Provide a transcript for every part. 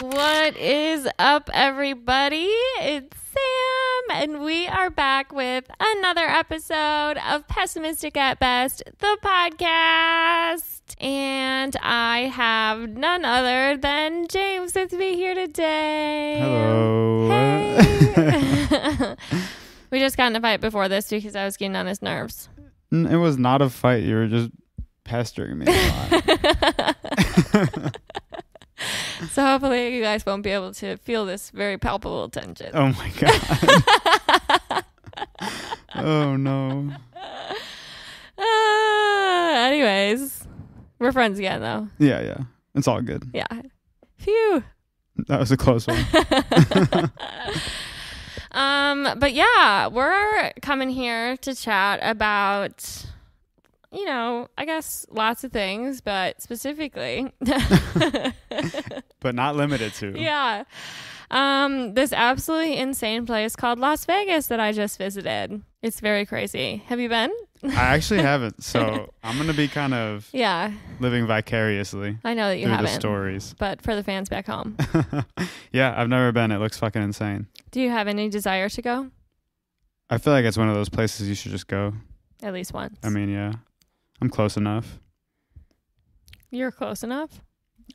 What is up, everybody? It's Sam, and we are back with another episode of Pessimistic at Best, the podcast. And I have none other than James with me here today. Hello. Hey. we just got in a fight before this because I was getting on his nerves. N- it was not a fight. You were just pestering me a lot. So hopefully you guys won't be able to feel this very palpable tension. oh my god. oh no. Uh, anyways, we're friends again, though. Yeah, yeah. It's all good. Yeah. Phew. That was a close one. Um, but yeah, we're coming here to chat about, you know, I guess lots of things, but specifically, but not limited to. yeah, um, this absolutely insane place called Las Vegas that I just visited. It's very crazy. Have you been? I actually haven't. So I'm gonna be kind of Yeah, living vicariously I know that you through haven't. stories. But for the fans back home, yeah, I've never been. It looks fucking insane. do you have any desire to go? I feel like it's one of those places you should just go. At least once. I mean, yeah. I'm close enough. you're close enough.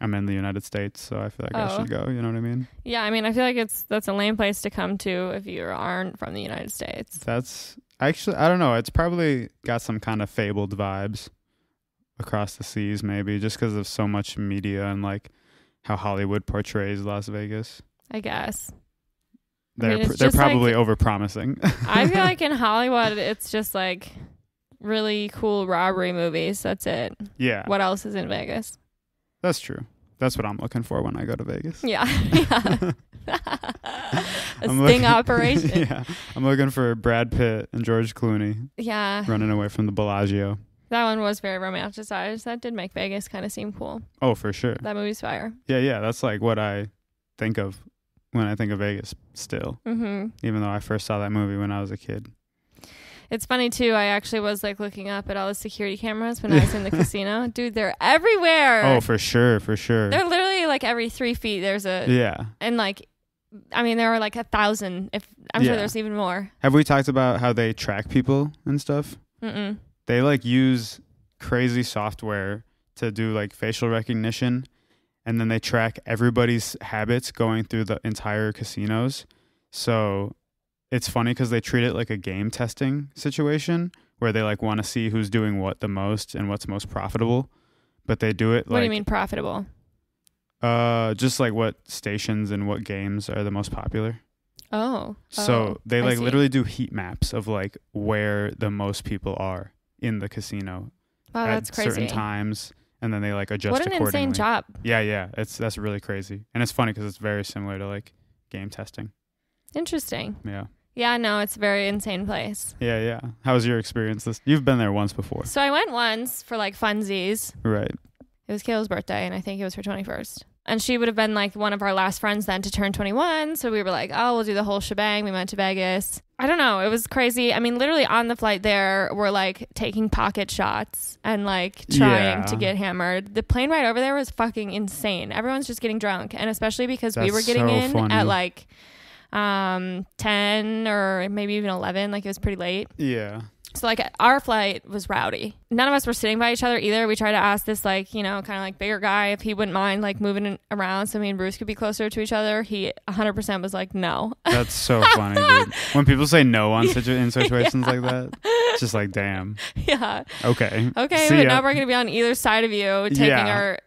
I'm in the United States, so I feel like I Oh. should go. You know what I mean? Yeah, I mean, I feel like it's that's a lame place to come to if you aren't from the United States. That's actually I don't know. It's probably got some kind of fabled vibes across the seas, maybe just because of so much media and like how Hollywood portrays Las Vegas. I guess. They're mean, pr- they're like- probably over promising. I feel like in Hollywood, it's just like really cool robbery movies. That's it. yeah, What else is in Vegas? that's true. That's what I'm looking for when I go to Vegas. Yeah, yeah. A I'm sting looking- operation. yeah, I'm looking for Brad Pitt and George Clooney yeah, running away from the Bellagio. that one was very romanticized. That did make Vegas kind of seem cool. Oh, for sure. That movie's fire. Yeah, yeah. That's like what I think of when I think of Vegas. Still, hmm even though I first saw that movie when I was a kid. It's funny too. I actually was like looking up at all the security cameras when I was in the casino. Dude, they're everywhere. Oh, for sure, for sure. They're literally like every three feet. There's a Yeah. and like, I mean, there are like a thousand. If I'm sure there's even more. Have we talked about how they track people and stuff? Mm-mm. They like use crazy software to do like facial recognition and then they track everybody's habits going through the entire casinos. So it's funny because they treat it like a game testing situation where they like want to see who's doing what the most and what's most profitable. But they do it What do you mean profitable? Uh just like what stations and what games are the most popular. Oh, So Oh, they like literally do heat maps of like where the most people are in the casino wow, at that's crazy. certain times, and then they like adjust What an accordingly. insane job! Yeah, yeah, it's that's really crazy, and it's funny because it's very similar to like game testing. Interesting. Yeah, Yeah, no, it's a very insane place. yeah, yeah. How was your experience? This you've been there once before, So I went once for like funsies. right? It was Kayla's birthday, and I think it was her 21st. And she would have been like one of our last friends then to turn 21. So we were like, oh, we'll do the whole shebang. We went to Vegas. I don't know. It was crazy. I mean, literally on the flight there, we're like taking pocket shots and like trying Yeah. to get hammered. The plane ride over there was fucking insane. Everyone's just getting drunk. And especially because we were getting so in funny. at like um 10 or maybe even 11 like it was pretty late Yeah, so like our flight was rowdy. None of us were sitting by each other either. We tried to ask this like, you know, kind of like bigger guy if he wouldn't mind like moving around so me and Bruce could be closer to each other. He 100% was like, "No." that's so funny, dude. When people say no on situ- in situations like that, it's just like, damn. yeah. Okay. Okay, See but ya. now we're going to be on either side of you taking Yeah. our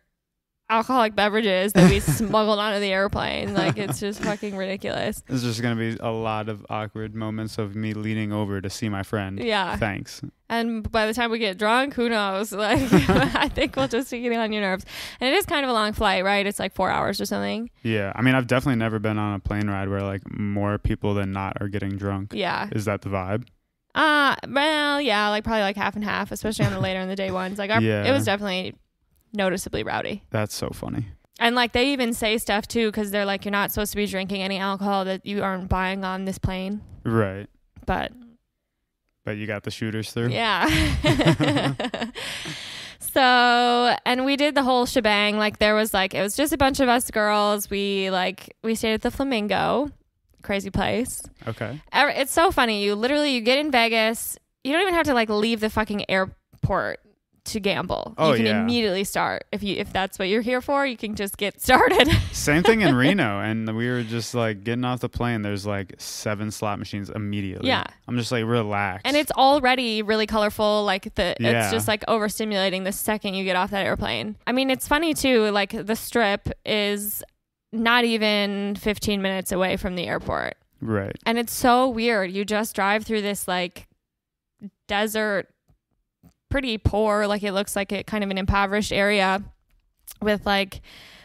alcoholic beverages that we smuggled onto the airplane. Like it's just fucking ridiculous. There's just gonna be a lot of awkward moments of me leaning over to see my friend. Yeah. Thanks. And by the time we get drunk, who knows? Like, I think we'll just be getting on your nerves. And it is kind of a long flight, right? It's like four hours or something. Yeah, I mean, I've definitely never been on a plane ride where like more people than not are getting drunk. Yeah. Is that the vibe? Uh, well, yeah, like probably like half and half, especially on the later in the day ones. Like, our, Yeah. it was definitely noticeably rowdy. That's so funny. And like, they even say stuff too, because they're like, you're not supposed to be drinking any alcohol that you aren't buying on this plane. Right. But But you got the shooters through. Yeah. so, and we did the whole shebang. Like there was like it was just a bunch of us girls. We like we stayed at the Flamingo, crazy place. Okay. It's so funny. You literally you get in Vegas. You don't even have to like leave the fucking airport to gamble. Oh, you can yeah. immediately start if you if that's what you're here for. You can just get started. Same thing in Reno, and we were just like getting off the plane. There's like seven slot machines immediately. Yeah. I'm just like relax. and it's already really colorful. Like the Yeah. it's just like overstimulating the second you get off that airplane. I mean, it's funny too. Like the strip is not even 15 minutes away from the airport. right. And it's so weird. You just drive through this like desert, pretty poor, like it looks like it kind of an impoverished area with like,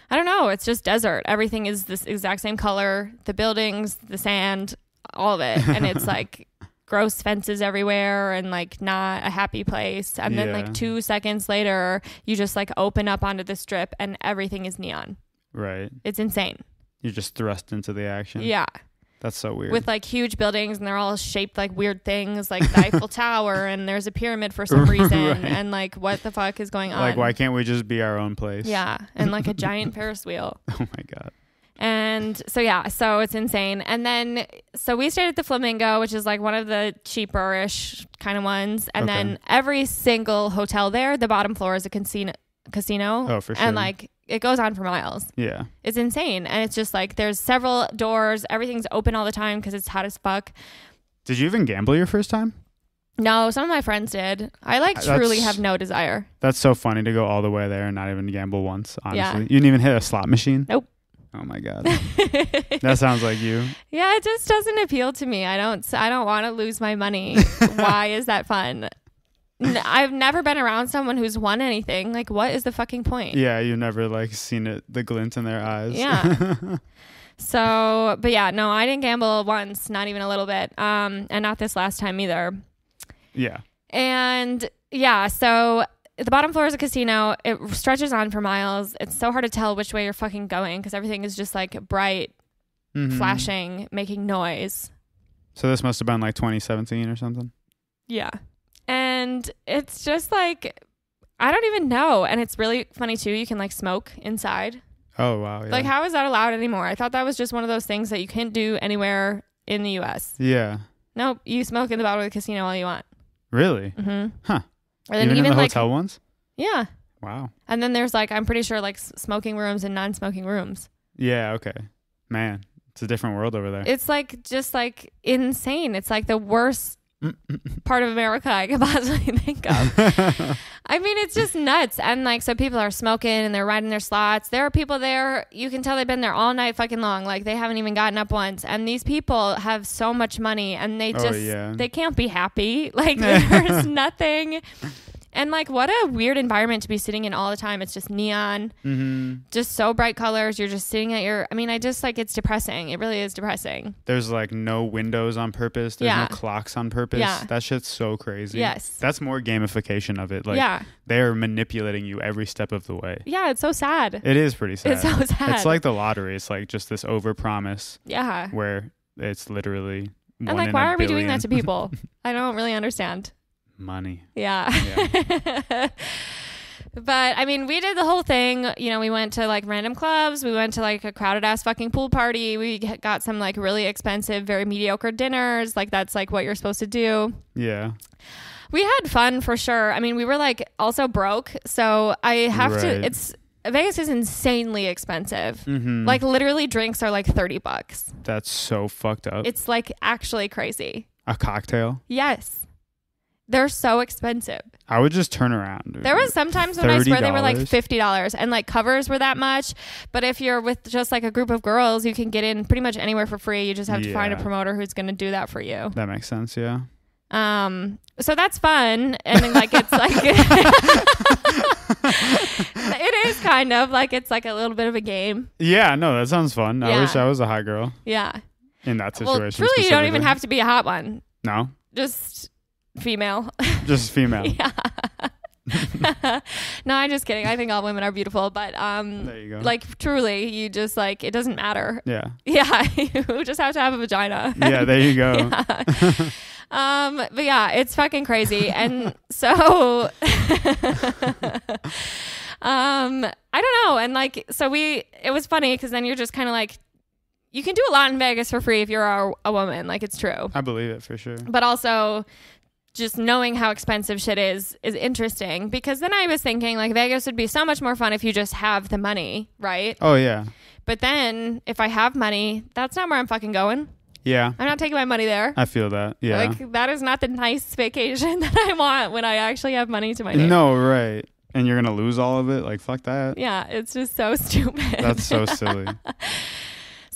I don't know, it's just desert. Everything is this exact same color the buildings, the sand, all of it. And it's like gross fences everywhere and like not a happy place. And then like two seconds later, you just like open up onto the strip and everything is neon. Right. It's insane. You're just thrust into the action. Yeah. That's so weird. with like huge buildings and they're all shaped like weird things like the Eiffel Tower and there's a pyramid for some reason Right. and like what the fuck is going on like, why can't we just be our own place? yeah and like a giant Ferris wheel Oh my god. and so yeah so it's insane and then so we stayed at the Flamingo which is like one of the cheaper-ish kind of ones and Okay. then every single hotel there the bottom floor is a casino casino Oh, for sure. and like it goes on for miles Yeah. it's insane and it's just like there's several doors everything's open all the time because it's hot as fuck Did you even gamble your first time? No, some of my friends did. I like That's- truly have no desire. That's so funny to go all the way there and not even gamble once. Honestly, Yeah. you didn't even hit a slot machine. Nope. Oh my god. that sounds like you. yeah, it just doesn't appeal to me. I don't. I don't want to lose my money. Why is that fun? N- I've never been around someone who's won anything. Like, what is the fucking point? Yeah, you've never like seen it, the glint in their eyes. Yeah. So, but yeah, no, I didn't gamble once, not even a little bit. Um, and not this last time either. yeah. And yeah, so the bottom floor is a casino. It stretches on for miles. It's so hard to tell which way you're fucking going because everything is just like bright, Mhm. flashing, making noise. So this must have been like 2017 or something. Yeah. And it's just like, I don't even know. And it's really funny too. You can like smoke inside. Oh wow. Yeah. Like, how is that allowed anymore? I thought that was just one of those things that you can't do anywhere in the US. yeah. Nope. You smoke in the bottom of the casino all you want. Really? Mm-hmm. Huh. And then even, even, in the like, hotel ones? yeah. Wow. And then there's like, I'm pretty sure like smoking rooms and non smoking rooms. Yeah. Okay. Man, it's a different world over there. It's like just like insane. It's like the worst part of America I could possibly think of. I mean, it's just nuts. And like, so people are smoking and they're riding their slots. There are people there, you can tell they've been there all night fucking long. Like, they haven't even gotten up once. And these people have so much money and they Oh, just, yeah. they can't be happy. Like, there's nothing. And like, what a weird environment to be sitting in all the time. It's just neon, hmm just so bright colors. You're just sitting at your, I mean, I just like, it's depressing. It really is depressing. There's like no windows on purpose. There's Yeah. no clocks on purpose. Yeah. That shit's so crazy. Yes. That's more gamification of it. Like yeah. they're manipulating you every step of the way. Yeah. It's so sad. It is pretty sad. It's so sad. It's like the lottery. It's like just this over promise yeah. where it's literally And one like, why are we doing that to people? I don't really understand. Money. Yeah. but I mean, we did the whole thing. You know, we went to like random clubs. We went to like a crowded ass fucking pool party. We got some like really expensive, very mediocre dinners. Like, that's like what you're supposed to do. Yeah. We had fun for sure. I mean, we were like also broke. So I have Right. to, it's, Vegas is insanely expensive. hmm Like, literally, drinks are like 30 bucks. that's so fucked up. It's like actually crazy. a cocktail. Yes. They're so expensive. I would just turn around. There was sometimes when I swear they were like fifty dollars, and like covers were that much. But if you're with just like a group of girls, you can get in pretty much anywhere for free. You just have to find a promoter who's going to do that for you. That makes sense. Yeah. Um, so that's fun, and then, like it's like it is kind of like it's like a little bit of a game. Yeah. No, that sounds fun. I wish I was a hot girl yeah. in that situation. Well, truly, you don't even have to be a hot one. No, Just female. just female. yeah. no, I'm just kidding. I think all women are beautiful, but um, There you go. like truly, you just like it doesn't matter. yeah. Yeah, you just have to have a vagina. Yeah. There you go. Yeah. Um, but yeah, it's fucking crazy. And so um I don't know. And like so we it was funny because then you're just kind of like you can do a lot in Vegas for free if you're a, a woman, like it's true. I believe it for sure. But also just knowing how expensive shit is is interesting because then I was thinking like Vegas would be so much more fun if you just have the money, right? Oh yeah. But then if I have money, that's not where I'm fucking going. Yeah. I'm not taking my money there. I feel that. Yeah. Like that is not the nice vacation that I want when I actually have money to my name. no, right. And you're gonna lose all of it? Like fuck that. Yeah, it's just so stupid. That's so silly.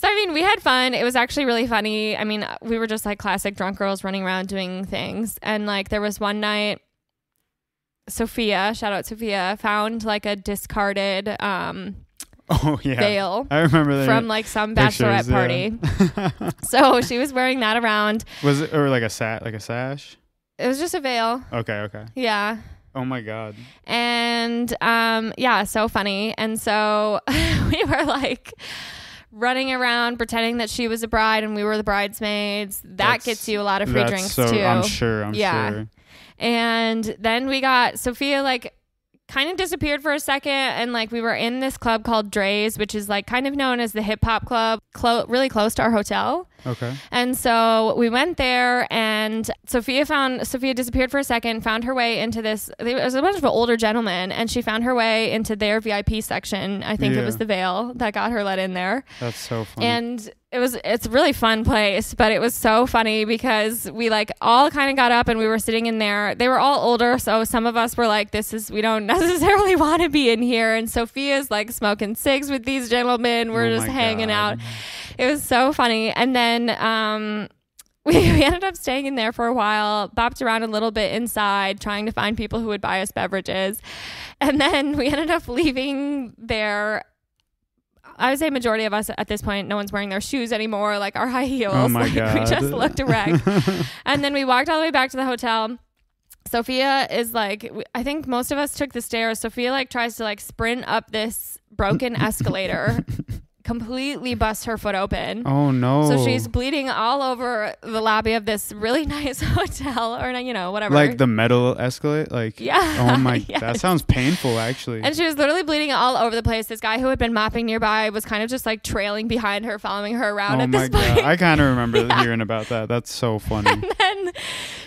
So I mean, we had fun. It was actually really funny. I mean, we were just like classic drunk girls running around doing things. And like there was one night Sophia, shout out Sophia, found like a discarded um oh yeah. veil I remember that. from like some pictures, bachelorette yeah. party. So she was wearing that around. Was it or like a sat like a sash? It was just a veil. Okay, okay. Yeah. Oh my god. And um yeah, so funny. And so we were like running around pretending that she was a bride and we were the bridesmaids. That That's- gets you a lot of free That's drinks so, too. I'm sure. I'm Yeah. sure. And then we got Sophia like kind of disappeared for a second and like we were in this club called Drai's, which is like kind of known as the hip hop club, clo- really close to our hotel. Okay. And so we went there, and Sophia found Sophia disappeared for a second, found her way into this. There was a bunch of older gentlemen, and she found her way into their VIP section. I think it was the Veil that got her let in there, That's so funny. and it was it's a really fun place. But it was so funny because we like all kind of got up and we were sitting in there. They were all older, so some of us were like, "This is we don't necessarily want to be in here." And Sophia's like smoking cigs with these gentlemen. We're Oh just hanging God. out. It was so funny. And then um, we, we ended up staying in there for a while, bopped around a little bit inside, trying to find people who would buy us beverages. And then we ended up leaving there. I would say majority of us at this point, no one's wearing their shoes anymore, like our high heels. Oh my Like, god. we just looked a wreck. and then we walked all the way back to the hotel. Sophia is like, I think most of us took the stairs. Sophia like tries to like sprint up this broken escalator, completely busts her foot open. oh no. So she's bleeding all over the lobby of this really nice hotel, or you know whatever. like the metal escalate. Like yeah. oh my. Yes. That sounds painful. Actually. And she was literally bleeding all over the place. This guy who had been mopping nearby was kind of just like trailing behind her, following her around oh at my this point. god. I kind of remember Yeah. hearing about that. That's so funny. and then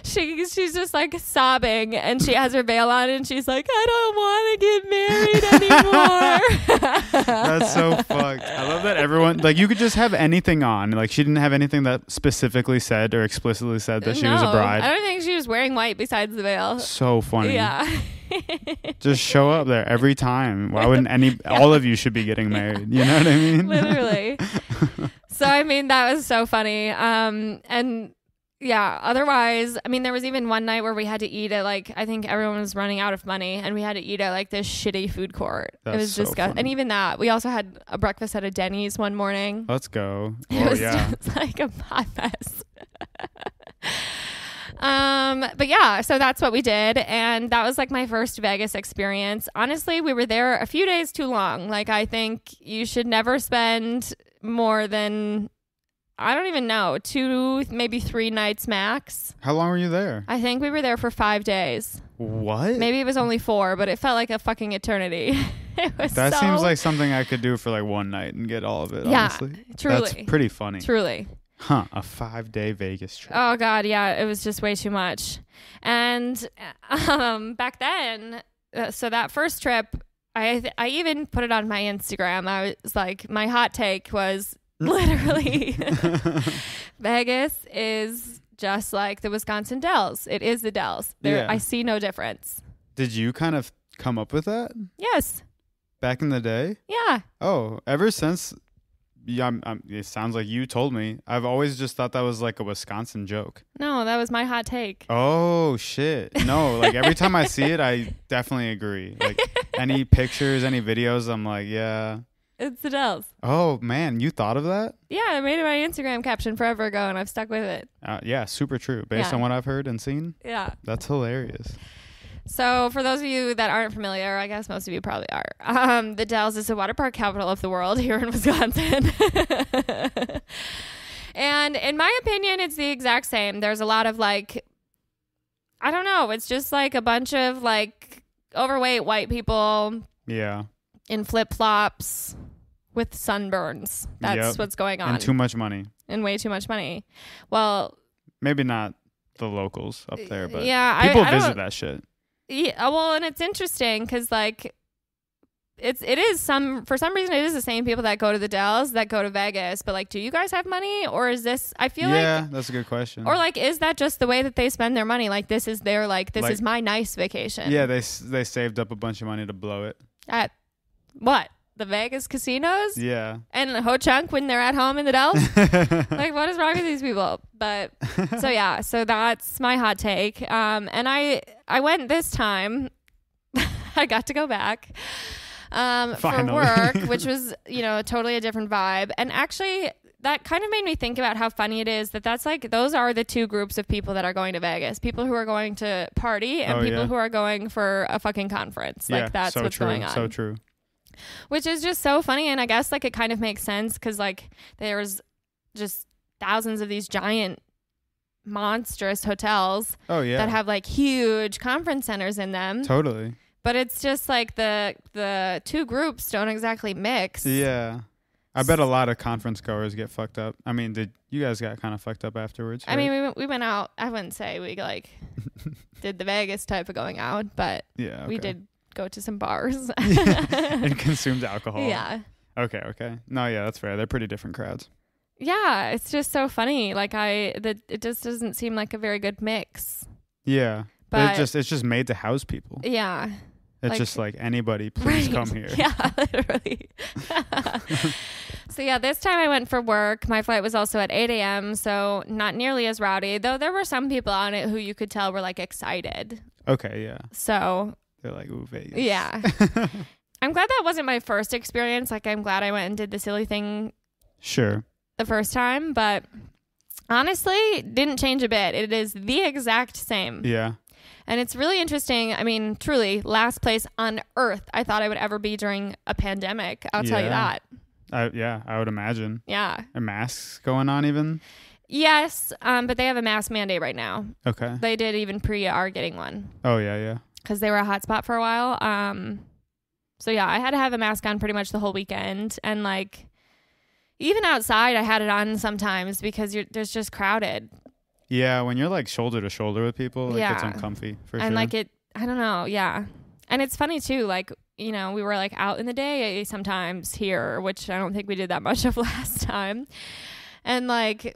she she's just like sobbing and she has her veil on and she's like, I don't want to get married anymore. That's so fucked. I love that everyone like you could just have anything on. Like she didn't have anything that specifically said or explicitly said that she was a bride. I don't think she was wearing white besides the veil. so funny. Yeah. Just show up there every time. Why wouldn't any all of you should be getting married? You know what I mean? Literally. so I mean that was so funny. Um and yeah, otherwise, I mean there was even one night where we had to eat at like I think everyone was running out of money and we had to eat at like this shitty food court. it was so disgusting. funny. And even that, we also had a breakfast at a Denny's one morning. Let's go. It Oh was yeah. just like a hot mess. um, but yeah, so that's what we did, and that was like my first Vegas experience. Honestly, we were there a few days too long. Like, I think you should never spend more than I don't even know two, maybe three nights max. How long were you there? I think we were there for five days. What? Maybe it was only four, but it felt like a fucking eternity. it was that so- seems like something I could do for like one night and get all of it. Yeah, honestly, truly. that's pretty funny. truly. Huh? A five day Vegas trip. Oh god, yeah, it was just way too much. And um, back then, uh, so that first trip, I I even put it on my Instagram. I was like, my hot take was literally Vegas is just like the Wisconsin Dells. It is the Dells. There, Yeah. I see no difference. Did you kind of come up with that Yes, back in the day? yeah, Oh, ever since. Yeah, I'm, I'm, it sounds like you told me. I've always just thought that was like a Wisconsin joke. no, that was my hot take. Oh shit! No, like every time I see it, I definitely agree. Like any pictures, any videos, I'm like, yeah. It's the Dells. Oh man, you thought of that? Yeah, I made it my Instagram caption forever ago, and I've stuck with it. Uh, yeah, super true. Based Yeah. on what I've heard and seen, Yeah. that's hilarious. So, for those of you that aren't familiar, I guess most of you probably are. Um, the Dells is the water park capital of the world here in Wisconsin. And in my opinion, it's the exact same. There's a lot of like, I don't know. It's just like a bunch of like overweight white people Yeah. in flip flops with sunburns. That's Yep. what's going on. And too much money. and way too much money. Well, Maybe not the locals up there, but yeah, people I, I visit that shit. Yeah, uh, well, and it's interesting because like it's it is some for some reason it is the same people that go to the Dells that go to Vegas. But like, do you guys have money, or is this? I feel yeah, like. Yeah, that's a good question. Or like, is that just the way that they spend their money? Like, this is their like, this Like- is my nice vacation. yeah, they they saved up a bunch of money to blow it. At what the Vegas casinos Yeah. and Ho Chunk when they're at home in the Dells. like, what is wrong with these people? But so yeah, so that's my hot take. Um, and I I went this time. I got to go back um, for work, which was you know totally a different vibe. And actually, that kind of made me think about how funny it is that that's like those are the two groups of people that are going to Vegas: people who are going to party and Oh, people yeah. who are going for a fucking conference. Like yeah, that's so what's true. going on So true. Which is just so funny and i guess like it kind of makes sense because like there's just thousands of these giant monstrous hotels Oh yeah. that have like huge conference centers in them totally. but it's just like the the two groups don't exactly mix Yeah. I bet a lot of conference goers get fucked up. I mean, did you guys got kind of fucked up afterwards? i mean we, went- we went out i wouldn't say we like did the vegas type of going out but yeah, we did go to some bars and consumed alcohol. yeah Okay, okay. No, yeah, that's fair. They're pretty different crowds. yeah it's just so funny like i that it just doesn't seem like a very good mix Yeah. but it's just it's just made to house people. yeah It's like- just like anybody, please Right. come here. Yeah, literally. so yeah, this time I went for work. My flight was also at 8 a.m., so not nearly as rowdy. Though there were some people on it who you could tell were like excited. Okay, yeah. So They're like, ooh, Vegas. yeah, I'm glad that wasn't my first experience. Like I'm glad I went and did the silly thing Sure. the first time, but honestly, didn't change a bit. It is the exact same. Yeah. And it's really interesting. I mean, truly, last place on earth I thought I would ever be during a pandemic. I'll tell you that. I, yeah, I would imagine. Yeah. Are masks going on even? Yes, um, but they have a mask mandate right now. Okay. They did even pre our getting one Oh, yeah, yeah. Because they were a hot spot for a while. Um, so yeah, I had to have a mask on pretty much the whole weekend, and like even outside, I had it on sometimes because you're, there's just crowded, Yeah, when you're like shoulder to shoulder with people, like it's Yeah. uncomfy for and sure. like it. I don't know. Yeah, and it's funny too. Like you know, we were like out in the day sometimes here, which I don't think we did that much of last time, and like.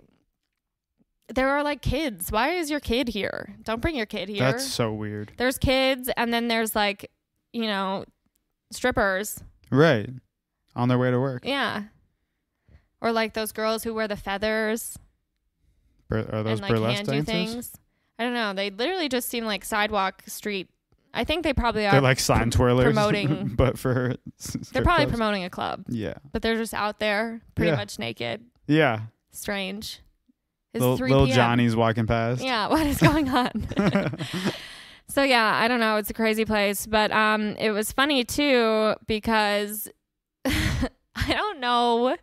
There are like kids. Why is your kid here? Don't bring your kid here. That's so weird. there's kids and then there's like you know strippers Right. On their way to work. yeah or like those girls who wear the feathers Bur- are those and like burlesque dancers? things i don't know they literally just seem like sidewalk street i think they probably are They're like sign twirlers, promoting- but for they're probably clubs. promoting a club Yeah. but they're just out there pretty Yeah. much naked Yeah. strange it's Little, 3 little. Johnny's walking past. yeah what is going on So yeah, I don't know. It's a crazy place, but um, it was funny too because I don't know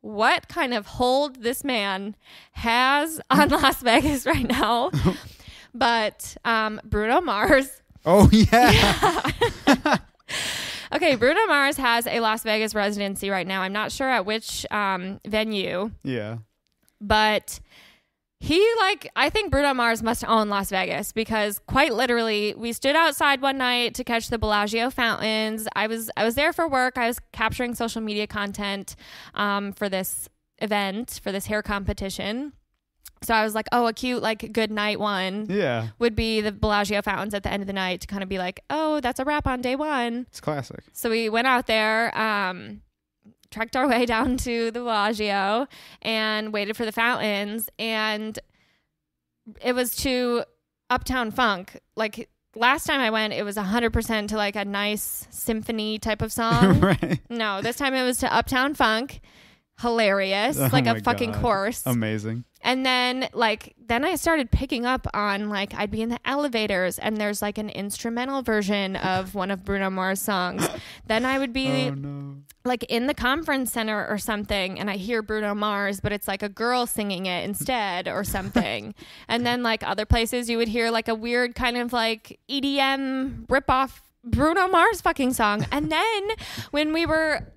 what kind of hold this man has on Las Vegas right now, but um, Bruno Mars. oh yeah. okay, Bruno Mars has a Las Vegas residency right now. I'm not sure at which um, venue, yeah. But he like I think Bruno Mars must own Las Vegas because quite literally we stood outside one night to catch the Bellagio fountains. I was I was there for work. I was capturing social media content um, for this event for this hair competition. So I was like, oh, a cute like good night one Yeah. would be the Bellagio fountains at the end of the night to kind of be like, oh, that's a wrap on day one. It's classic. So we went out there, um, trekked our way down to the Bellagio and waited for the fountains. And it was to Uptown Funk. Like last time I went, it was 100% to like a nice symphony type of song. right. no, this time it was to Uptown Funk. Hilarious, Oh like a fucking God. course. Amazing. And then like then I started picking up on like I'd be in the elevators and there's like an instrumental version of one of Bruno Mars songs. then I would be Oh no. like in the conference center or something and I hear Bruno Mars but it's like a girl singing it instead or something. and then like other places you would hear like a weird kind of like EDM rip off Bruno Mars fucking song. And then when we were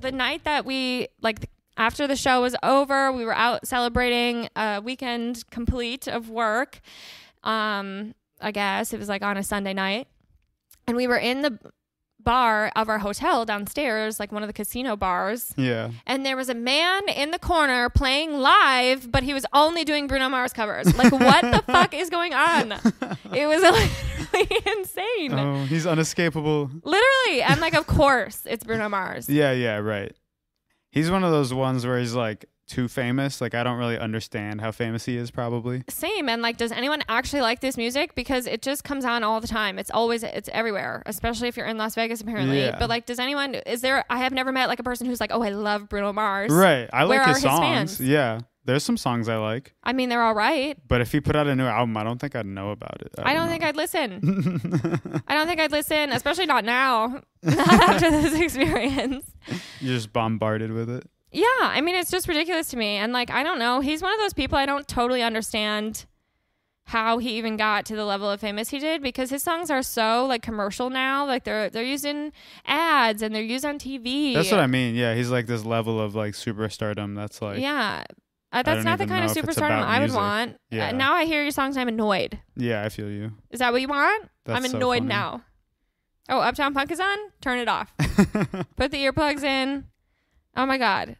the night that we like after the show was over, we were out celebrating a weekend complete of work. Um, I guess it was like on a Sunday night. And we were in the bar of our hotel downstairs, like one of the casino bars. Yeah. And there was a man in the corner playing live, but he was only doing Bruno Mars covers. Like, what the fuck is going on? It was literally insane. Oh, he's unescapable. Literally. And like, of course, it's Bruno Mars. Yeah, yeah, right. He's one of those ones where he's like too famous. Like I don't really understand how famous he is probably. Same. And like, does anyone actually like this music? Because it just comes on all the time. It's always, it's everywhere, especially if you're in Las Vegas, apparently. Yeah. But like, does anyone, is there, I have never met like a person who's like, oh, I love Bruno Mars. Right. I like his his songs. fans? Yeah. There's some songs I like. I mean, they're all right. But if he put out a new album, I don't think I'd know about it. I don't think. I'd listen. I don't think I'd listen, especially not now, not after this experience. You're just bombarded with it. Yeah, I mean, it's just ridiculous to me. And like, I don't know. He's one of those people I don't totally understand how he even got to the level of famous he did because his songs are so like commercial now. Like they're they're used in ads and they're used on TV. That's what I mean. Yeah, he's like this level of like superstardom that's like yeah. Uh, that's don't the kind of know if it's superstardom I would music. want. Uh, Yeah. now I hear your songs I'm annoyed. Yeah, I feel you. Is that what you want? That's I'm annoyed funny. now. Oh, Uptown Funk is on? Turn it off. Put the earplugs in. Oh my god.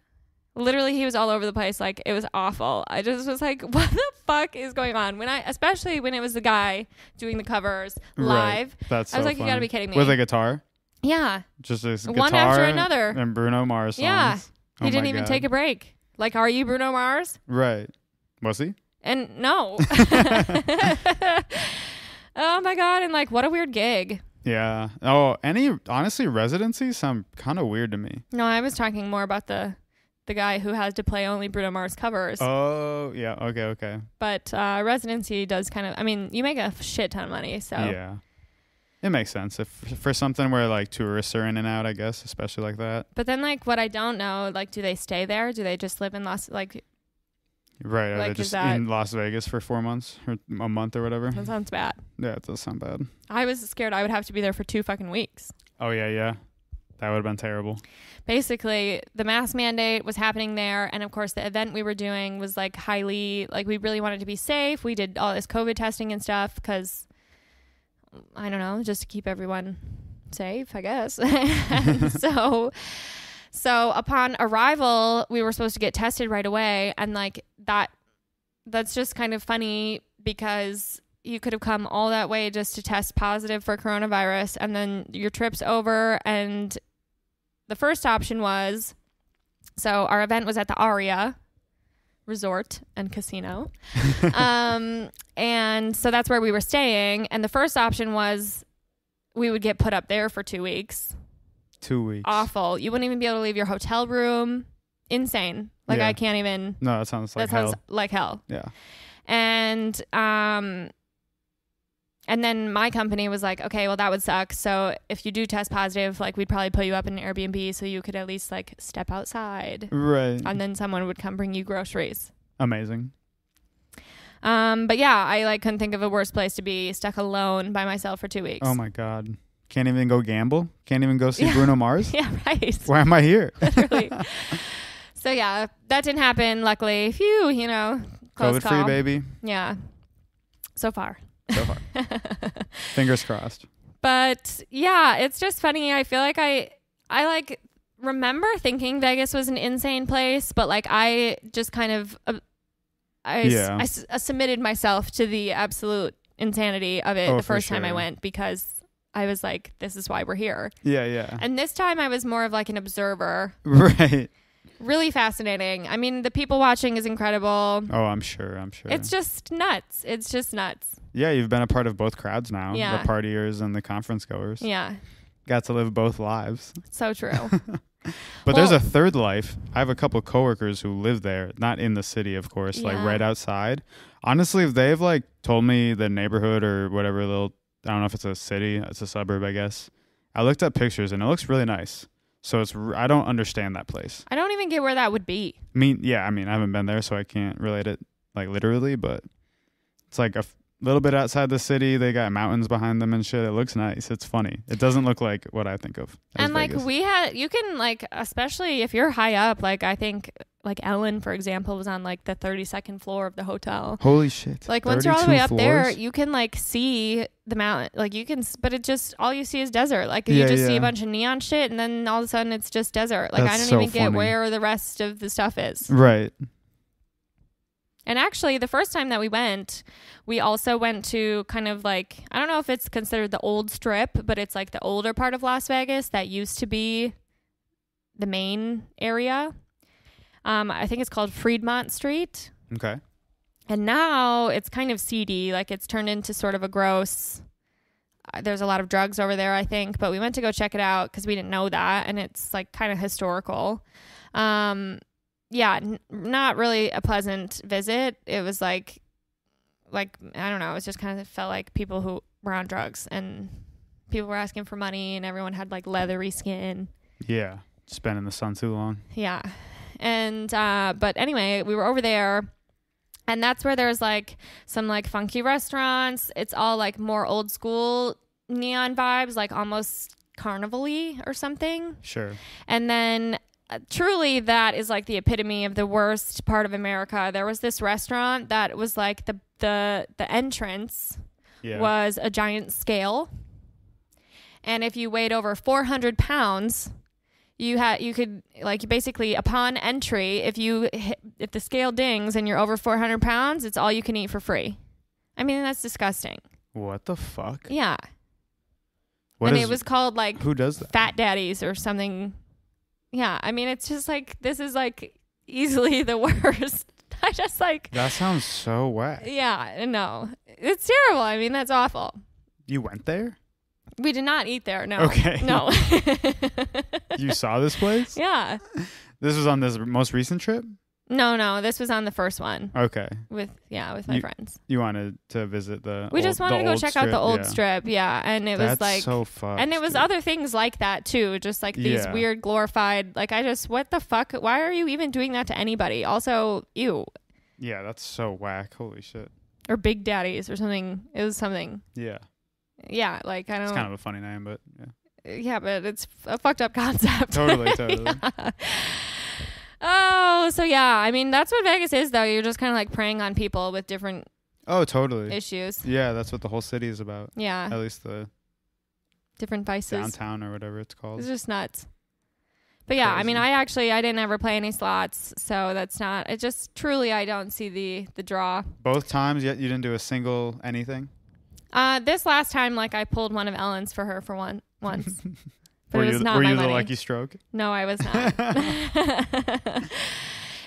Literally he was all over the place like it was awful. I just was like what the fuck is going on? When I especially when it was the guy doing the covers Right. live. That's I was so like, you gotta be kidding me. With a guitar? Yeah. Just a guitar One after another. and Bruno Mars songs. Yeah. Oh He didn't even God. take a break. Like are you Bruno Mars? Right. Was he? And no. oh my god, and like what a weird gig. Yeah. Oh, any honestly residencies sound kind of weird to me. No, I was talking more about the the guy who has to play only Bruno Mars covers. Oh, yeah. Okay, okay. But uh, residency does kind of. I mean, you make a shit ton of money, so Yeah. It makes sense if for something where like tourists are in and out, I guess, especially like that. But then, like, what I don't know, like, do they stay there? Do they just live in Las? Like, Right. Are Like, they just that- in Las Vegas for four months or a month or whatever? that sounds bad. Yeah, it does sound bad. I was scared I would have to be there for two fucking weeks. Oh yeah, yeah. That would have been terrible. Basically, the mask mandate was happening there, and of course, the event we were doing was like highly like we really wanted to be safe. We did all this COVID testing and stuff because I don't know, just to keep everyone safe, I guess. So, so upon arrival, we were supposed to get tested right away, and like that, that's just kind of funny because you could have come all that way just to test positive for coronavirus, and then your trip's over, and the first option was so our event was at the Aria Resort and Casino. um, and so that's where we were staying. And the first option was we would get put up there for two weeks. Two weeks. Awful. You wouldn't even be able to leave your hotel room. Insane. Like Yeah. I can't even. No, that sounds like that sounds hell. like hell. Yeah. And um and then my company was like, okay, well that would suck. So if you do test positive, like we'd probably put you up in an Airbnb so you could at least like step outside. Right. And then someone would come bring you groceries. Amazing. Um, but yeah, I like couldn't think of a worse place to be stuck alone by myself for two weeks. Oh my god. Can't even go gamble. Can't even go see Yeah. Bruno Mars. yeah, right. Why am I here? Literally. so yeah, that didn't happen. Luckily, phew, you know, close COVID free, call. baby. Yeah, so far. So far. Fingers crossed. but yeah, it's just funny. I feel like I, I like remember thinking Vegas was an insane place, but like I just kind of, uh, I, s- Yeah. I s- uh, submitted myself to the absolute insanity of it Oh, the first time I went because I was like, this is why we're here. Yeah, yeah. And this time I was more of like an observer. Right. Really fascinating. I mean, the people watching is incredible. Oh, I'm sure. I'm sure. It's just nuts. It's just nuts. Yeah, you've been a part of both crowds now. Yeah. The partiers and the conference goers. Yeah, Got to live both lives. so true. But there's a third life. I have a couple coworkers who live there, not in the city, of course, like right outside. Honestly, if they've like told me the neighborhood or whatever little, I don't know if it's a city, it's a suburb, I guess. I looked up pictures and it looks really nice. So it's r- I don't understand that place. I don't even get where that would be. I mean, yeah, I mean, I haven't been there, so I can't relate it like literally, but it's like a little bit outside the city. They got mountains behind them and shit. It looks nice. It's funny. It doesn't look like what I think of. and like Vegas. we had you can like especially if you're high up like i think like ellen for example was on like the 32nd floor of the hotel Holy shit! like once you're all the way 32 up there you can like see the mountain like you can but it just all you see is desert like you Yeah, just see a bunch of neon shit and then all of a sudden it's just desert like i don't so even get where the rest of the stuff is right. And actually the first time that we went we also went to kind of like i don't know if it's considered the old strip but it's like the older part of las vegas that used to be the main area. Um, i think it's called Fremont street. Okay. and now it's kind of seedy like it's turned into sort of a gross uh, there's a lot of drugs over there i think but we went to go check it out because we didn't know that and it's like kind of historical. Um yeah n- not really a pleasant visit it was like like i don't know it was just kind of felt like people who were on drugs and people were asking for money and everyone had like leathery skin Yeah. Spending the sun too long. yeah. And uh but anyway, we were over there and that's where there's like some like funky restaurants. It's all like more old school neon vibes, like almost carnival-y or something. Sure. And then uh, truly that is like the epitome of the worst part of America. There was this restaurant that was like the the the entrance Yeah. was a giant scale. And if you weighed over 400 pounds, you had you could like basically upon entry, if you hit, if the scale dings and you're over 400 pounds, it's all you can eat for free. I mean that's disgusting. What the fuck? Yeah, What and is- it was called like who does that? Fat Daddies or something. Yeah, I mean it's just like this is like easily the worst. I just like That sounds so wet. yeah no, it's terrible. I mean that's awful. You went there? We did not eat there. No. Okay. No. You saw this place? yeah. This was on this most recent trip? No, no. This was on the first one Okay. with yeah with my You- friends. You wanted to visit the We old- just wanted the to go old check out the old yeah. strip. Yeah, and it That's was like. so fucked. and it was dude. other things like that too, just like these Yeah. weird glorified. Like I just, what the fuck? Why are you even doing that to anybody? Also, ew, Yeah, that's so whack. Holy shit. or Big Daddies or something. It was something. Yeah. Yeah, like I don't. It's kind of a funny name, but yeah. yeah, but it's a fucked up concept. Totally, totally. Yeah. Oh, so yeah. I mean, that's what Vegas is, though. You're just kind of like preying on people with different Oh, totally. issues. Yeah, that's what the whole city is about. Yeah, At least the different vices. downtown or whatever it's called. It's just nuts. But yeah, I mean, Crazy. I actually I didn't ever play any slots, so that's not. It just truly I don't see the the draw. Both times, yet you didn't do a single anything. Uh, this last time, like I pulled one of Ellen's for her for one once, but were it was you, not were my you money. the lucky stroke? No, I was not.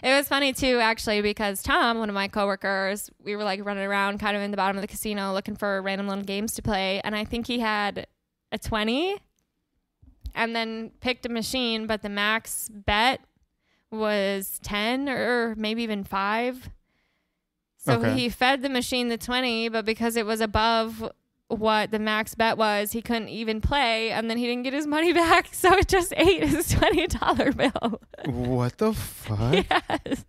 it was funny too, actually, because Tom, one of my coworkers, we were like running around kind of in the bottom of the casino looking for random little games to play. And I think he had a 20 and then picked a machine, but the max bet was 10 or maybe even five. So Okay. he fed the machine the 20, but because it was above what the max bet was, he couldn't even play, and then he didn't get his money back, so it just ate his twenty dollar bill. what the fuck? yes.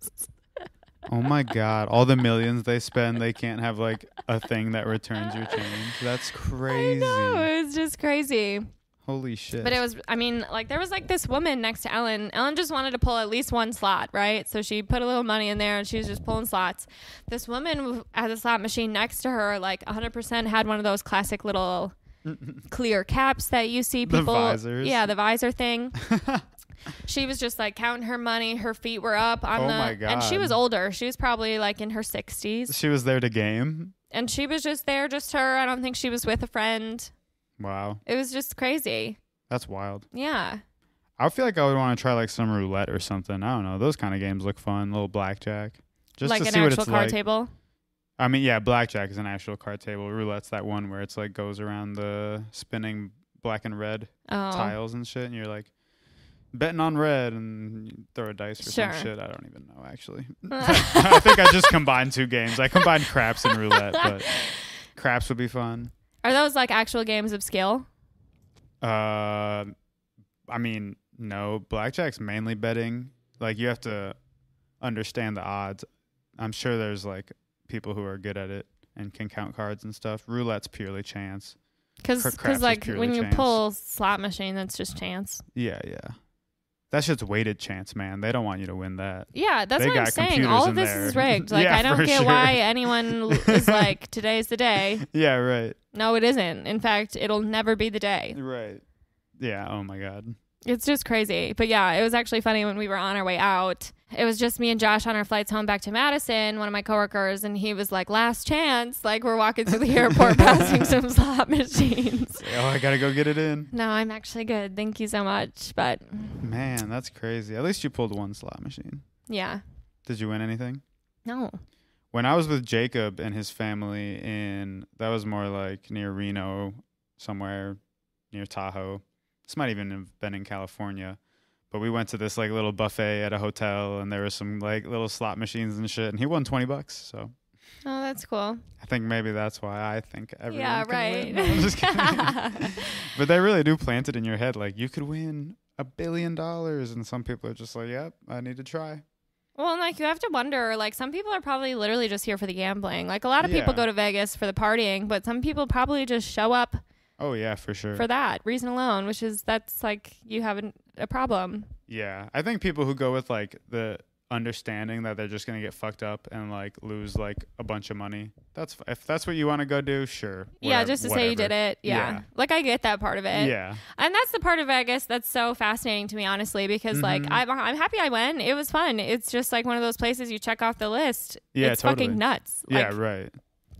Oh my god! All the millions they spend, they can't have like a thing that returns your change. That's I crazy. know, it was just crazy. Holy shit! But it was, I mean, like there was like this woman next to Ellen. Ellen just wanted to pull at least one slot, right? So she put a little money in there and she was just pulling slots. This woman at the slot machine next to her, like 100% had one of those classic little clear caps that you see The people. visors. Yeah, the visor thing. she was just like counting her money. Her feet were up on Oh the. And she was older. She was probably like in her 60s. she was there to game. And she was just there, just her. I don't think she was with a friend. Wow, It was just crazy. that's wild. Yeah. I feel like I would want to try like some roulette or something. I don't know. Those kind of games look fun. little blackjack, just like to an see what actual it's card like. table. I mean, yeah, blackjack is an actual card table. Roulette's that one where it's like goes around the spinning black and red Oh. tiles and shit, and you're like betting on red and throw a dice or Sure. some shit. I don't even know actually. I think I just combined two games. I combined craps and roulette, but craps would be fun. Are those like actual games of skill? Uh, I mean, no, blackjack's mainly betting. Like you have to understand the odds. I'm sure there's like people who are good at it and can count cards and stuff. Roulette's purely chance. Because like when you chance. pull slot machine, that's just chance. Yeah, yeah. That just weighted chance, man. They don't want you to win that. Yeah, that's They what I'm saying. All of this is rigged. Like Yeah, I don't get sure. why anyone is like, today's the day. Yeah, right. No, it isn't. In fact, it'll never be the day. Right. Yeah, oh my god. It's just crazy. But yeah, it was actually funny when we were on our way out. It was just me and Josh on our flights home back to Madison, one of my coworkers, and he was like, last chance. Like, we're walking through the airport passing some slot machines. Oh, I gotta go get it in. No, I'm actually good. Thank you so much. But Man, that's crazy. At least you pulled one slot machine. yeah, Did you win anything? no. When I was with Jacob and his family in that was more like near Reno, somewhere near Tahoe. This might even have been in California. But we went to this like little buffet at a hotel and there was some like little slot machines and shit and he won twenty bucks. So Oh, that's cool. I think maybe that's why I think everyone yeah, right. No, I'm just kidding. but they really do plant it in your head like you could win a billion dollars and some people are just like, Yep, I need to try. Well, and like you have to wonder, like some people are probably literally just here for the gambling. Like a lot of people go to Vegas for the partying, but some people probably just show up Oh yeah, for sure. for that reason alone, which is that's like you have an, a problem. Yeah, I think people who go with like the understanding that they're just gonna get fucked up and like lose like a bunch of money. That's if that's what you want to go do, sure. yeah, whatever- just to say you did it. Yeah. Yeah. Like I get that part of it. Yeah, And that's the part of Vegas that's so fascinating to me, honestly, because like Mhm. I'm, I'm happy I went. It was fun. It's just like one of those places you check off the list. Yeah, it's totally. fucking nuts. yeah, right.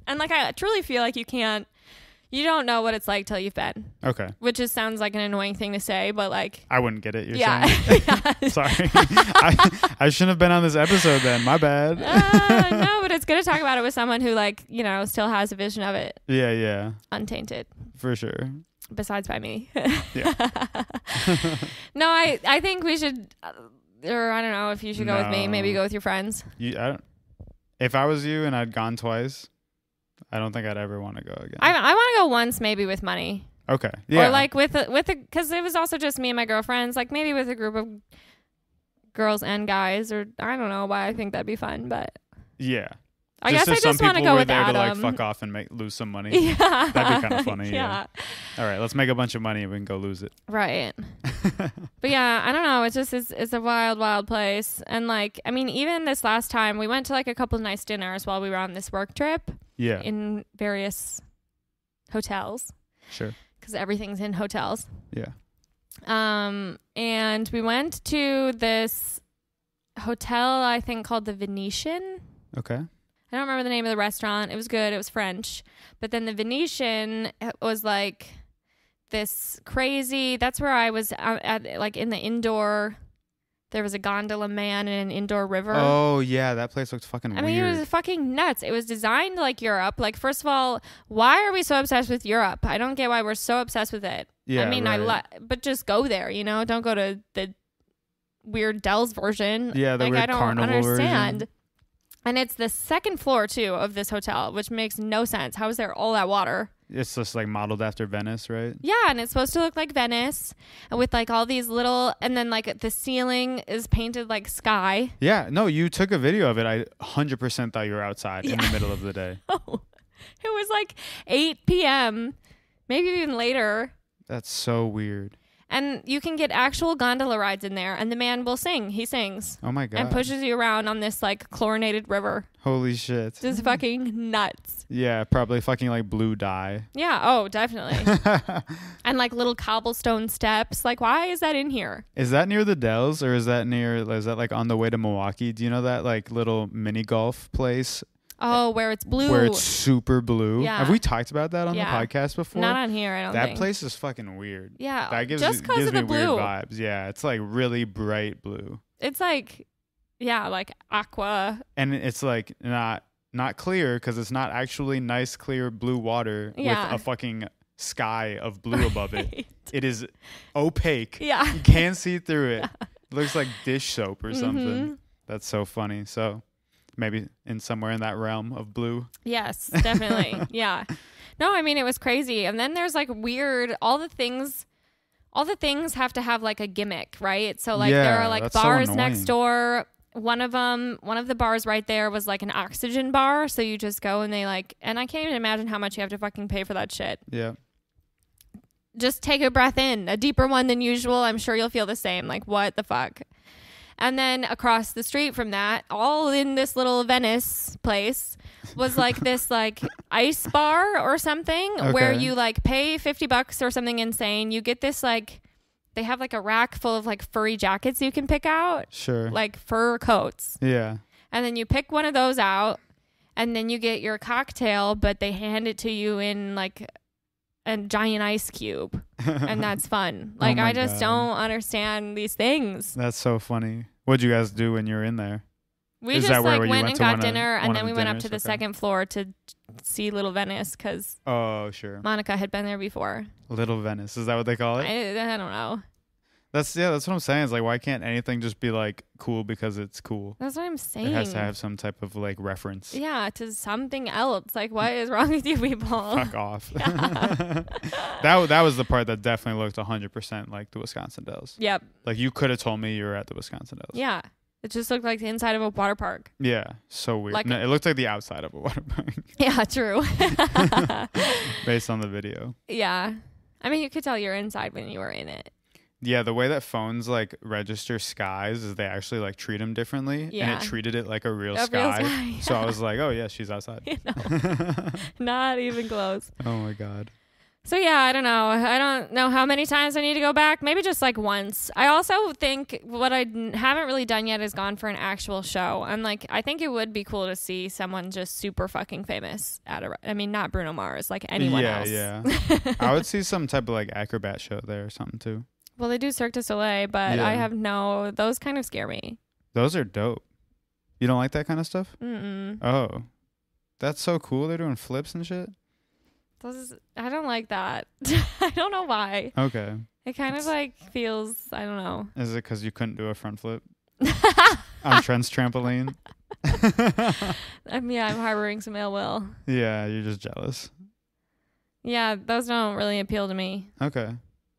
And like I truly feel like you can't, you don't know what it's like till you've been, Okay, which just sounds like an annoying thing to say, but like, I wouldn't get it. You're yeah. saying. Yeah. Sorry, I, I shouldn't have been on this episode then. My bad. Uh, no, but it's good to talk about it with someone who like you know still has a vision of it yeah, yeah, untainted. for sure. Besides by me. Yeah. no, I I think we should, uh, or I don't know if you should go with me. Maybe go with your friends. You, I don't. If I was you and I'd gone twice, I don't think I'd ever want to go again. I I want to go once, maybe with money, okay. Yeah. or like with a, with a because it was also just me and my girlfriends. Like maybe with a group of girls and guys, or I don't know why I think that'd be fun, but yeah. I Just guess I just want to people go were with there Adam. to like fuck off and make lose some money. Yeah, That'd be kinda funny, yeah. yeah. All right, let's make a bunch of money and we can go lose it. Right. But yeah, I don't know. It's just it's, it's a wild, wild place. And like, I mean, even this last time, we went to like a couple nice dinners while we were on this work trip yeah, in various hotels sure. because everything's in hotels. Yeah. Um, and we went to this hotel, I think called the Venetian. Okay. I don't remember the name of the restaurant. It was good. It was French. But then the Venetian uh, was like this crazy. That's where I was uh, at, like in the indoor. There was a gondola man in an indoor river. Oh yeah, that place looked fucking I mean, weird. it was fucking nuts. It was designed like Europe. Like, first of all, why are we so obsessed with Europe? I don't get why we're so obsessed with it. yeah, I mean, I right. li- but just go there, you know. Don't go to the weird Dell's version. Yeah, the like weird I don't carnival understand. version. And it's the second floor too of this hotel, which makes no sense. How is there all that water? It's just like modeled after Venice, right? Yeah, and it's supposed to look like Venice, with like all these little, and then like the ceiling is painted like sky. Yeah. No, you took a video of it. I 100% thought you were outside in the middle of the day. Oh, it was like 8 p.m., maybe even later. That's so weird. And you can get actual gondola rides in there, and the man will sing. He sings Oh my god. and pushes you around on this like chlorinated river. Holy shit. this is fucking nuts. Yeah, probably fucking like blue dye. Yeah. Oh, definitely. and like little cobblestone steps. Like, why is that in here? is that near the Dells or is that near is that like on the way to Milwaukee? Do you know that like little mini golf place Oh, where it's blue. where it's super blue? Yeah. Have we talked about that on Yeah. the podcast before? Not on here. I don't think. that think. place is fucking weird. Yeah. That gives just gives of me the blue. weird vibes. Yeah, it's like really bright blue. It's like, yeah, like aqua. and it's like not not clear because it's not actually nice clear blue water Yeah. with a fucking sky of blue above it. It is opaque. Yeah. You can't see through it. It looks like dish soap or something. Mhm. That's so funny. So maybe in somewhere in that realm of blue. Yes, definitely. yeah. No, I mean it was crazy. And then there's like weird all the things all the things have to have like a gimmick, right? So like there are like that's so bars next door. One of them, one of the bars right there was like an oxygen bar, so you just go and they like and I can't even imagine how much you have to fucking pay for that shit. Yeah. just take a breath in, a deeper one than usual. I'm sure you'll feel the same. Like, what the fuck? And then across the street from that, all in this little Venice place, was like this like ice bar or something where you like pay 50 bucks or something insane. You get this like they have like a rack full of like furry jackets you can pick out, Sure. like fur coats. yeah. And then you pick one of those out and then you get your cocktail, but they hand it to you in like a giant ice cube and that's fun. Oh like Oh I just God. don't understand these things. That's so funny. What'd you guys do when you were in there? We Is just like went went and got one of- dinner and then we went up to the Okay. second floor to see Little Venice cuz Oh, sure. Monica had been there before. Little Venice. Is that what they call it? I, I don't know. That's yeah, that's what I'm saying. It's like why can't anything just be like cool because it's cool? That's what I'm saying. It has to have some type of like reference. yeah, to something else. Like what is wrong with you people? Fuck off. that that was the part that definitely looked 100% like the Wisconsin Dells. Yep. Like you could have told me you were at the Wisconsin Dells. Yeah. It just looked like the inside of a water park. Yeah, so weird. Like- no, it looked like the outside of a water park Yeah, true. based on the video. yeah. I mean, you could tell you're inside when you were in it. Yeah, the way that phones like register skies is they actually like treat them differently, and it treated it like a real A real sky. sky, So I was like, oh yeah, she's outside. You know, not even close. oh my god. So yeah, I don't know. I don't know how many times I need to go back. Maybe just like once. I also think what I haven't really done yet is gone for an actual show. I'm like, I think it would be cool to see someone just super fucking famous at a. I mean, not Bruno Mars, like anyone yeah, else. yeah. I would see some type of like acrobat show there or something too. Well, they do Cirque du Soleil, but I have no. Those kind of scare me. Those are dope. You don't like that kind of stuff? Mm-mm. Oh, that's so cool. They're doing flips and shit. Those I don't like that. I don't know why. Okay, It kind of like feels. I don't know. is it because you couldn't do a front flip on Trent's trampoline? Um, I mean, I'm harboring some ill will. yeah, you're just jealous. Yeah, those don't really appeal to me. Okay,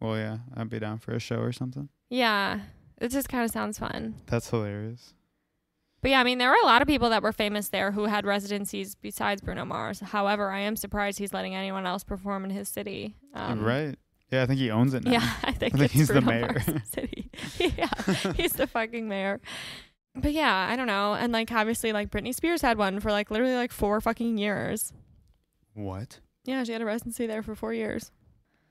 well, yeah, I'd be down for a show or something. Yeah, it just kind of sounds fun. That's hilarious. But yeah, I mean, there were a lot of people that were famous there who had residencies besides Bruno Mars. However, I am surprised he's letting anyone else perform in his city. Um, right? Yeah, I think he owns it now. Yeah, I think, I think he's the mayor. Mars' city. yeah, he's the fucking mayor. But yeah, I don't know. And like, obviously, like Britney Spears had one for like literally like four fucking years. What? Yeah, she had a residency there for four years.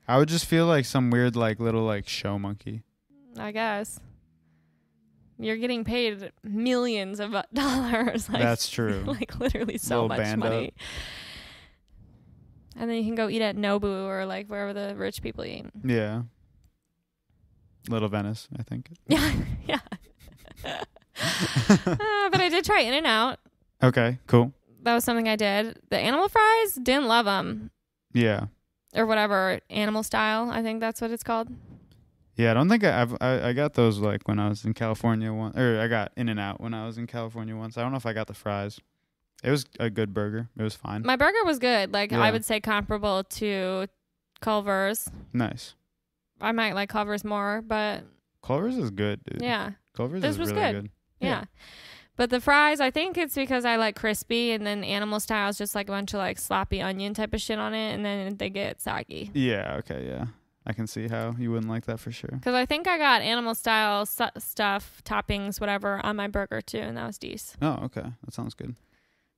I would just feel like some weird, like little, like show monkey. I guess. You're getting paid millions of dollars. Like, That's true. like literally so Little much band up. money. And then you can go eat at Nobu or like wherever the rich people eat. yeah. Little Venice, I think. Yeah, yeah. Uh, but I did try In and Out. Okay, cool. That was something I did. The animal fries didn't love them Yeah. Or whatever animal style. I think that's what it's called. Yeah, I don't think I, I've I, I got those like when I was in California one or I got In and Out when I was in California once. I don't know if I got the fries. It was a good burger. It was fine. My burger was good. Like Yeah. I would say comparable to Culver's. nice. I might like Culver's more, but Culver's is good, dude. yeah. Culver's This is was really good. good. Yeah. Yeah. But the fries, I think it's because I like crispy and then animal style is just like a bunch of like sloppy onion type of shit on it and then they get soggy. Yeah, okay, yeah. I can see how you wouldn't like that for sure. Because I think I got animal style su- stuff, toppings, whatever on my burger too, and that was decent. Oh, okay. That sounds good.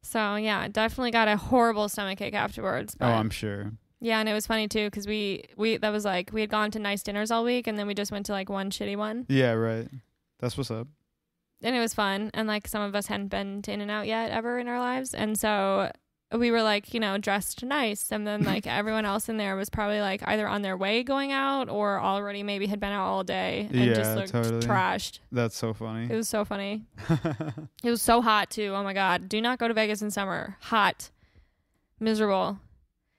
So yeah, I definitely got a horrible stomach ache afterwards. Oh, I'm sure. yeah, and it was funny too because we we that was like we had gone to nice dinners all week and then we just went to like one shitty one Yeah, right. That's what's up. And it was fun and like some of us hadn't been to In and Out yet ever in our lives and so we were like you know dressed nice and then like everyone else in there was probably like either on their way going out or already maybe had been out all day and Yeah, just looked totally. trashed. That's so funny. It was so funny. It was so hot too. Oh my god. Do not go to Vegas in summer. Hot. Miserable.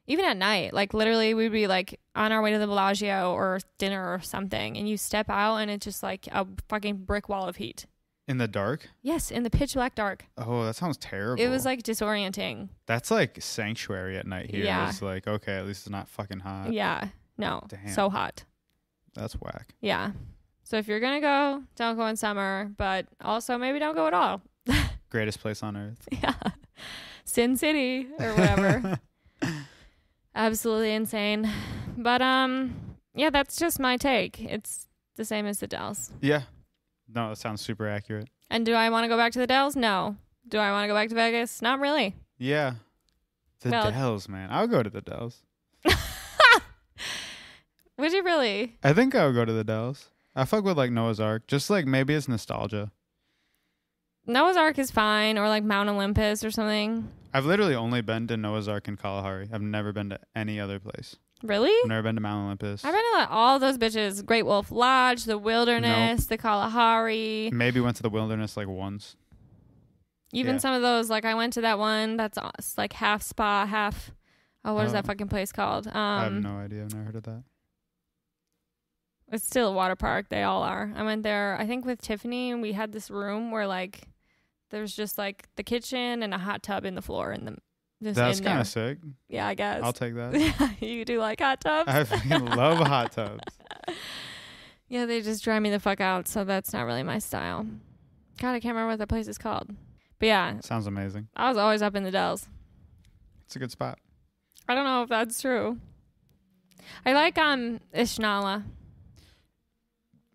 Even at night, like literally, we'd be like on our way to the Bellagio or dinner or something, and you step out and it's just like a fucking brick wall of heat. In the dark? Yes, in the pitch black dark. Oh, that sounds terrible. It was like disorienting. That's like sanctuary at night here. Yeah. It's like, okay, at least it's not fucking hot. yeah, no, Damn. so hot. That's whack. Yeah. So if you're gonna go, don't go in summer, but also maybe don't go at all. Greatest place on earth. yeah, Sin City or whatever. Absolutely insane. But um, yeah, that's just my take. It's the same as the Dells. yeah. No, that sounds super accurate. And do I want to go back to the Dells? No. Do I want to go back to Vegas? Not really. Yeah. The Well- Dells, man. I'll go to the Dells. Would you really? I think I would go to the Dells. I fuck with like Noah's Ark. Just like maybe it's nostalgia. Noah's Ark is fine, or like Mount Olympus or something. I've literally only been to Noah's Ark in Kalahari. I've never been to any other place. Really? I've never been to Mount Olympus. I've been to like, all those bitches: Great Wolf Lodge, the Wilderness, the Kalahari. Maybe went to the wilderness like once. Even Yeah. some of those, like I went to that one that's uh, like half spa, half. Oh, what is that Oh. fucking place called? Um, I have no idea. I've never heard of that. It's still a water park. They all are. I went there, I think, with Tiffany, and we had this room where like there's just like the kitchen and a hot tub in the floor, and the just That's kind of sick. Yeah, I guess. I'll take that. yeah, you do like hot tubs. I fucking love hot tubs. yeah, they just dry me the fuck out, so that's not really my style. God, I can't remember what that place is called. But yeah, Sounds amazing. I was always up in the Dells. It's a good spot. I don't know if that's true. I like um Ishnala.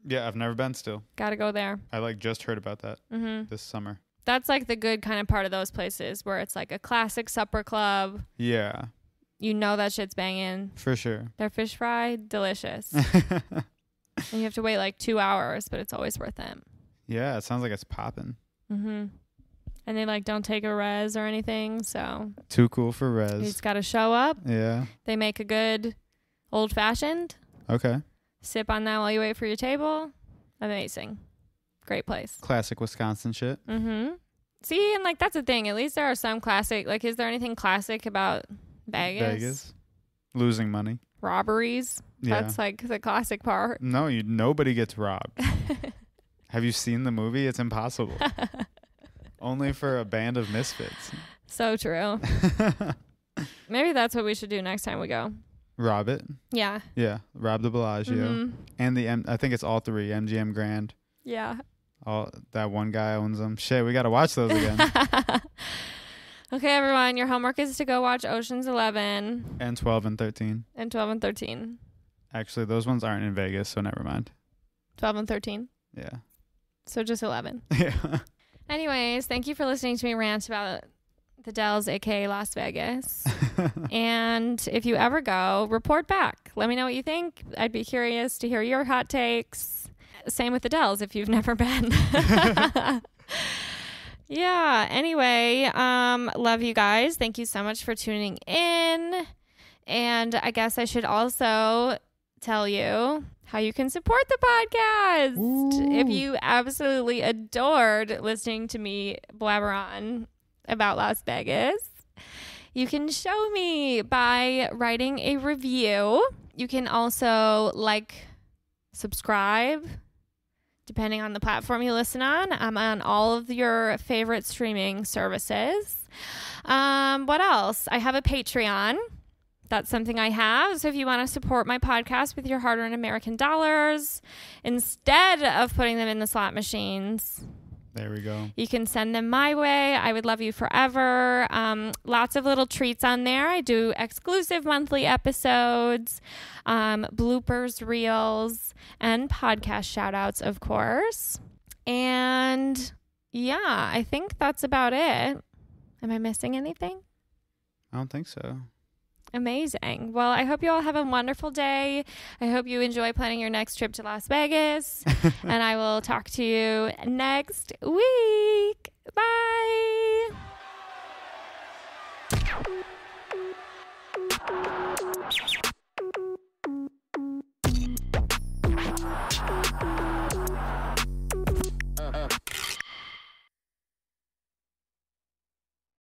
Yeah, I've never been still. Got to go there. I like just heard about that hmm this summer. That's like the good kind of part of those places where it's like a classic supper club. Yeah, You know that shit's banging. for sure. Their fish fry, delicious. and you have to wait like two hours, but it's always worth it. yeah, it sounds like it's popping. Mm-hmm. And they like don't take a res or anything, so Too cool for res. you just got to show up. Yeah. They make a good old fashioned. Okay. Sip on that while you wait for your table. Amazing. Great place. Classic Wisconsin shit. Mm-hmm. See, and like that's the thing. At least there are some classic. Like, is there anything classic about Vegas? Vegas. Losing money. Robberies. Yeah. That's like the classic part. no, you nobody gets robbed. Have you seen the movie? It's impossible. Only for a band of misfits. so true. Maybe that's what we should do next time we go. Rob it. Yeah. Yeah. Rob the Bellagio. Mhm. And the M- I think it's all three. MGM Grand. Yeah. All that one guy owns them. Shit, we gotta watch those again. okay, everyone. Your homework is to go watch Ocean's Eleven and twelve and thirteen. and twelve and thirteen. Actually, those ones aren't in Vegas, so never mind. Twelve and thirteen. Yeah. So just eleven. Yeah. Anyways, thank you for listening to me rant about the Dells, aka Las Vegas. and if you ever go, report back. Let me know what you think. I'd be curious to hear your hot takes. Same with the Dells if you've never been. yeah. Anyway, um, love you guys. Thank you so much for tuning in. And I guess I should also tell you how you can support the podcast. If you absolutely adored listening to me blabber on about Las Vegas, you can show me by writing a review. You can also like, subscribe, depending on the platform you listen on. I'm on all of your favorite streaming services. Um, what else? I have a Patreon. That's something I have. So if you want to support my podcast with your hard earned American dollars instead of putting them in the slot machines, there we go. you can send them my way. I would love you forever. Um, lots of little treats on there. I do exclusive monthly episodes, um, bloopers, reels, and podcast shout outs, of course. And yeah, I think that's about it. Am I missing anything? I don't think so. Amazing. Well, I hope you all have a wonderful day. I hope you enjoy planning your next trip to Las Vegas. and I will talk to you next week. Bye.